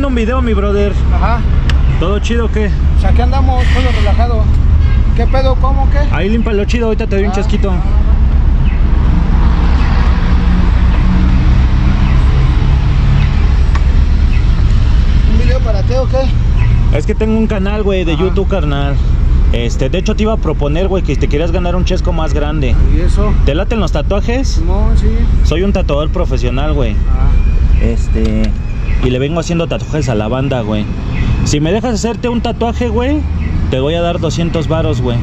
viendo un video, mi brother. Ajá. ¿Todo chido o qué? O sea, aquí andamos, todo relajado. ¿Qué pedo? ¿Cómo? ¿Qué? Ahí límpalo chido, ahorita te doy un Ah, chasquito. ah, ¿Un video para ti o qué? Es que tengo un canal, güey, de. YouTube, carnal. Este, de hecho te iba a proponer, güey, que te querías ganar un chesco más grande. ¿Y eso? ¿Te laten los tatuajes? Simón, sí. Soy un tatuador profesional, güey. Ah. Este, y le vengo haciendo tatuajes a la banda, güey. Si me dejas hacerte un tatuaje, güey, te voy a dar 200 varos, güey.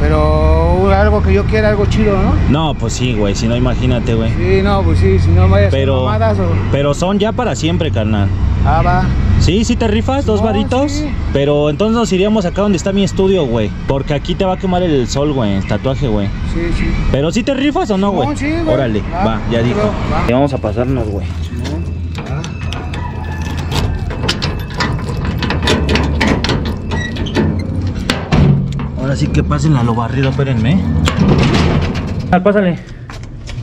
Pero algo que yo quiera, algo chido, ¿no? No, pues sí, güey, si no, imagínate, güey. Sí, no, pues sí, si no vayas a Pero, mamadas o... pero son ya para siempre, carnal. Ah, va. Sí, sí te rifas, dos No, varitos. sí. Pero entonces nos iríamos acá donde está mi estudio, güey. Porque aquí te va a quemar el sol, güey, el tatuaje, güey. Sí, sí. Pero sí te rifas o no, güey. Simón, sí, güey. Órale, Va, va, ya dijo. va. Y vamos a pasarnos, güey. Ahora sí que pasen a lo barrido, espérenme. Ah, pásale.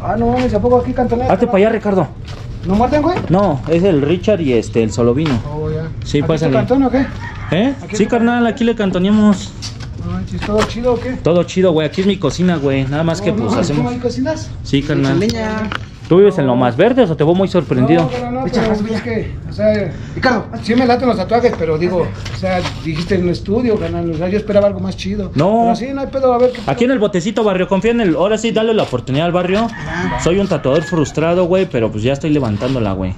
Ah, no mames, ¿a poco aquí cantonera? Hazte para allá, Ricardo. ¿No muerden, güey? No, es el Richard y este, el Solovino. Oh, ya. Sí, ¿Aquí pásale. cantón o qué? ¿Eh? Aquí Sí, te- carnal, aquí le cantoneamos. Manches, ¿todo chido o qué? Todo chido, güey. Aquí es mi cocina, güey. Nada más que Oh, no, pues mames, ¿Cómo hacemos. hay cocinas? Sí, carnal. Leña. ¿Tú vives en lo más verdes o te voy muy sorprendido? No, pero no, pero es que, o sea, Ricardo, sí me laten los tatuajes, pero digo, o sea, dijiste en un estudio, canal, o sea, yo esperaba algo más chido. No. Pero sí, no hay pedo, a ver qué Aquí en el botecito, barrio, confía en el. Ahora sí, dale la oportunidad al barrio. Soy un tatuador frustrado, güey, pero pues ya estoy levantándola, güey.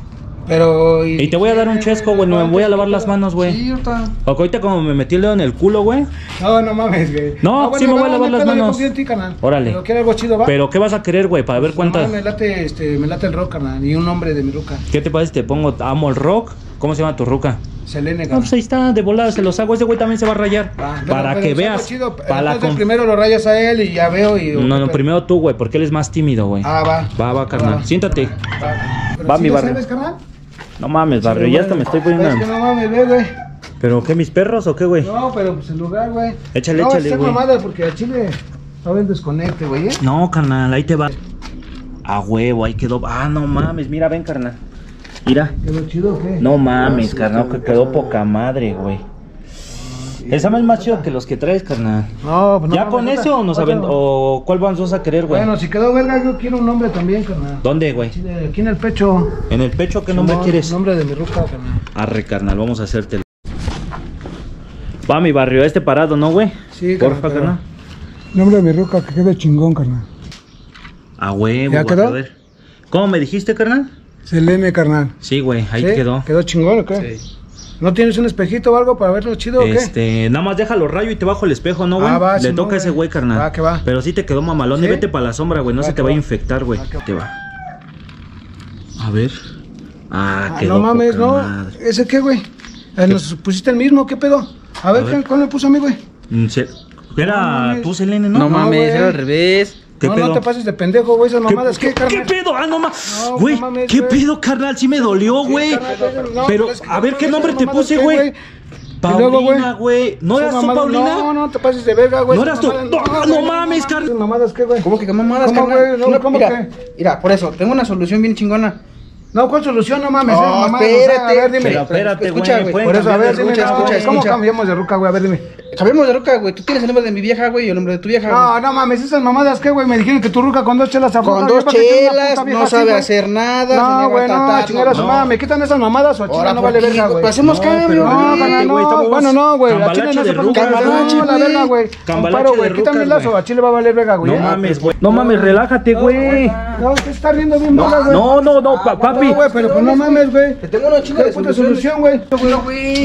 Pero... Y te voy a dar un chesco, güey, me voy a lavar las manos, güey. Sí, ahorita. Porque ahorita como me metí el dedo en el culo, güey. No, no mames, güey. No, sí me voy a lavar las manos. en ti, canal. Órale. Pero quiero algo chido, ¿va? Pero ¿qué vas a querer, güey? Para ver No, cuántas. me late, este, me late el rock, carnal, y un nombre de mi ruca. ¿Qué te parece te pongo amo el rock? ¿Cómo se llama tu ruca? Selene, No, pues ahí está, de volada se los hago. Ese güey también se va a rayar. Va, pero- para pero que veas. chido, para entonces conf- primero lo rayas a él y ya veo y... No, no, primero tú, güey, porque él es más tímido, güey. Ah, va. Va, va, carnal. Va. Siéntate. Va, mi barrio. sabes, carnal? No mames, barrio, Sí, ya hasta me estoy Es que poniendo. no mames, ve, güey. ¿Pero qué, mis perros o qué, güey? No, pero pues el lugar, güey. Échale, no, échale, güey. mamada porque al chile a haber desconecte, güey, ¿eh? No, carnal, ahí te va. A huevo, ahí quedó. Ah, no mames, mira, ven, carnal. Mira. ¿Quedó chido o qué? No mames, sí, carnal, que quedó poca madre, güey. Esa es más chido que los que traes, carnal. No, pues no ¿Ya con ese o nos otra- aven- o cuál vamos a querer, güey? Bueno, si quedó verga, yo quiero un nombre también, carnal. ¿Dónde, güey? Sí, Aquí en el pecho. En el pecho, ¿qué nombre quieres? Nombre de mi ruca, carnal. Arre, carnal, vamos a hacértelo. Va, mi barrio, este parado, ¿no, güey? Sí, Porfa, pero- carnal. Nombre de mi ruca, que quede chingón, carnal. A huevo, ¿Ya güey, quedó? a ver. ¿Cómo me dijiste, carnal? Selene, carnal. Sí, güey, ahí ¿Sí? quedó. ¿Quedó chingón o qué? ¿No tienes un espejito o algo para verlo chido o qué? Este, nada más déjalo rayo y te bajo el espejo, ¿no, güey? Ah, va, Le toca a ese güey. carnal. Va, que va. Pero sí te quedó mamalón. Y vete para la sombra, güey. No Va, se te vaya a va. infectar, güey. Va, va. Te va. A ver. Ah, Ah, quedó no mames, poca no. madre. ¿Ese qué, güey? Eh, ¿Nos pusiste el mismo? ¿Qué pedo? A ver, A ver. ¿qué- ¿cuál me puso a mí, güey? Mm, Era No mames. tú, Selene, ¿no? No, mames, era al revés. ¿Qué no, pedo? no te pases de pendejo, güey, esas mamadas. ¿Qué, ¿Qué, carnal? pedo? Ah, no. No, Güey, mames, ¿qué güey. pedo, carnal? Sí me dolió, Sí, güey. carnal, no, pero, es que a ver, ¿qué nombre te puse, ¿qué, güey? Paulina, güey. ¿No eras tú, Paulina? No, no te pases de verga, güey. ¿No eras tú? No, no mames, carnal. ¿Esas mamadas qué, güey? ¿Cómo que qué mamadas, ¿Cómo, carnal? güey? No, ¿cómo que? mira, por eso, tengo una solución bien chingona. No, ¿cuál solución? No mames, No, espérate. a ver, dime. Pero espérate, Escucha, güey. Por eso, a ver, dime, escucha, escucha, ¿cómo cambiamos de ruca, güey? A ver, dime. Cambiemos de ruca, güey. Tú tienes el nombre de mi vieja, güey, y el nombre de tu vieja. No, güey. no mames, esas mamadas, ¿qué, güey? Me dijeron que tu ruca con dos chelas afloja. Con dos que chelas, no así, sabe güey. hacer nada. No, güey, a no, chingar a su madre. ¿Me quitan esas mamadas o chile Ahora, no ¿por vale verga, güey? güey? Pues hacemos cambio, güey. no, bueno, no, güey. A Chile cambalache no se cambalache, No, la verga, güey. Amparo, güey. Quítame el lazo, a Chile va a valer verga, güey. No mames, güey. No mames, relájate, güey. No, te está riendo bien, güey. No, no, no, pa- papi. No, güey, pero pues no mames, güey. Te tengo una chinga ¿Qué de solución, güey?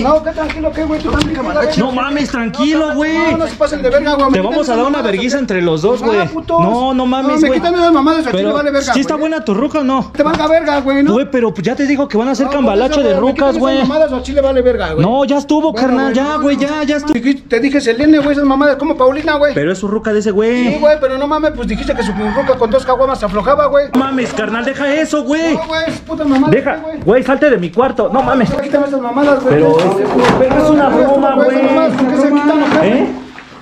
No, qué tranquilo, qué, güey. Tú también. No mames, tranquilo, güey. No, no se pasen de verga, güey. Te Me vamos a dar una verguiza entre los dos, güey. No, no mames, me güey. quitan esas mamadas, vale verga, ¿sí está güey. buena tu ruca o no? Te valga verga, güey, ¿no? Güey, pero pues ya te digo que van a hacer eso, de güey, me rucas, güey. mamadas o Chile vale verga, güey. No, ya estuvo, carnal, ya, güey, ya, ya estuvo. Te dije Selene, güey, esas mamadas como Paulina, güey. Pero es su ruca de ese Sí, güey. güey, pero no mames, pues dijiste que su ruca con dos caguamas se aflojaba, güey. No mames, carnal, deja eso, güey. No, güey, es puta mamada. Deja, güey, salte de mi cuarto. No mames. Quítame esas mamadas, güey. Pero es, una broma, güey. Mamadas, ¿por qué se quitan, o qué? ¿Eh?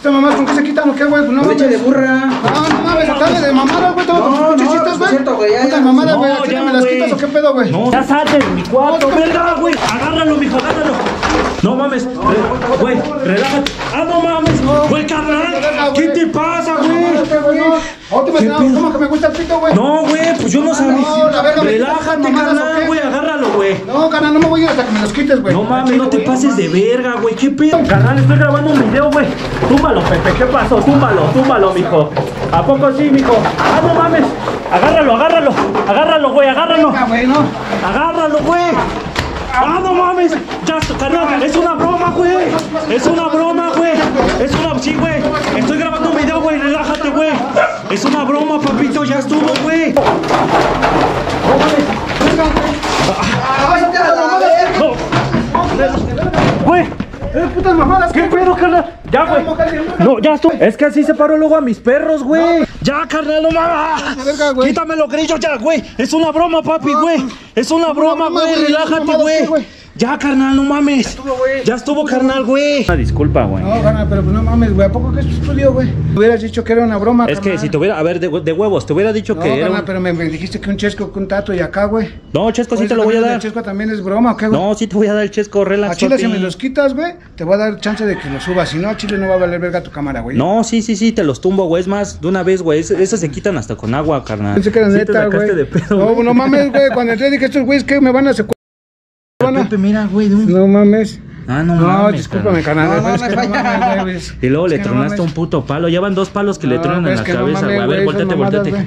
Esas mamadas, ¿con qué se quitan o qué, güey? No Leche de burra. No, no mames, acá de mamada, güey. Tengo No, tus no, chichitas, güey. cierto, güey, Puta mamada, güey. No, ¿A me las quitas o qué pedo, güey? No, ya salte de mi cuarto, verga, güey. Agárralo, mijo, agárralo. No mames, güey, relájate. Ah, no mames, güey, carnal. ¿Qué te? ¿O tú me ¿Qué estás- pedo? ¿Cómo que me gusta el pito, güey? No, güey, pues yo no sabía. no, la verga, Relájate, quitas mamadas, ¿o carnal, güey, agárralo, güey. No, carnal, no me voy a ir hasta que me los quites, güey. No mames, no te pases de verga, güey. ¿Qué pedo? Carnal, estoy grabando un video, güey. Túmbalo, Pepe. ¿Qué pasó? Túmbalo, túmbalo, mijo. ¿A poco sí, mijo? Ah, no mames. Agárralo, agárralo. Agárralo, güey, agárralo. Venga, güey, no. Agárralo, güey. Ah, no mames. Ya, carnal, es una broma, güey. Es una broma, güey. Es una, sí, güey. Estoy grabando un video, güey. Relájate, güey. Es una broma, papito. Ya estuvo, güey. Güey. eh, putas mamadas, ¿Qué pedo, carnal? Ya, güey. No, ya estoy. Es que así separo luego a mis perros, güey. Ya, carnal, no mames. Quítame los grillos ya, güey. Es una broma, papi, güey. Es una broma, güey. Relájate, Mamada, ¿qué, güey. Güey? Ya, carnal, no mames. Ya estuvo, carnal, güey. Una disculpa, güey. No, carnal, pero pues no mames, güey. ¿A poco que es tu estudio, güey? Me hubieras dicho que era una broma, Es que si te hubiera, a ver, de, de huevos, te hubiera dicho No, que era. carnal, un- pero me, me dijiste que un chesco con un tato y acá, güey. No, Chesco, sí te lo voy a dar. El chesco también es broma, ¿o qué, güey? No, sí te voy a dar el Chesco, relax. A Chile si me los quitas, güey, te voy a dar chance de que los subas. Si no, a Chile no va a valer verga tu cámara, güey. No, sí, sí, sí, te los tumbo, güey. Es más, de una vez, güey. es- Esas se quitan hasta con agua, carnal. Pensé que era Sí te neta, sacaste güey. de pedo, No, güey. no mames, güey. Cuando entré dije, estos güeyes, ¿qué? ¿Me van a secuestrar? Pepe, mira, güey. de un- No mames. Ah, no, No, mames, discúlpame, carnal. No es que mames, no. Y luego Es le tronaste mames. un puto palo. Llevan dos palos que le tronan en la cabeza, güey. A ver, volteate, volteate.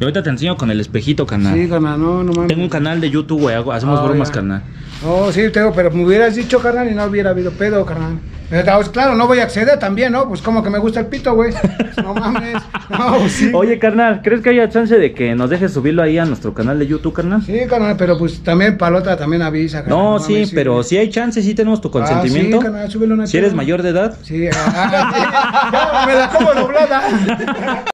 Y ahorita te enseño con el espejito, carnal. Sí, carnal, no, no mames. Tengo un canal de YouTube, güey. Hacemos Ah, bromas, ya. carnal. No, sí, tengo, pero me hubieras dicho, carnal, y no hubiera habido pedo, carnal. Pero, pues, claro, no voy a acceder también, ¿no? Pues como que me gusta el pito, güey. No mames. No, sí. Oye, carnal, ¿crees que haya chance de que nos dejes subirlo ahí a nuestro canal de YouTube, carnal? Sí, carnal, pero pues también palota también avisa, carnal. No, mames, sí, pero si hay chance, sí tenemos tu Ah, consentimiento. sí, carnal, súbelo una si eres mayor de edad. Sí, ah, ah, sí. Ya me la como doblada.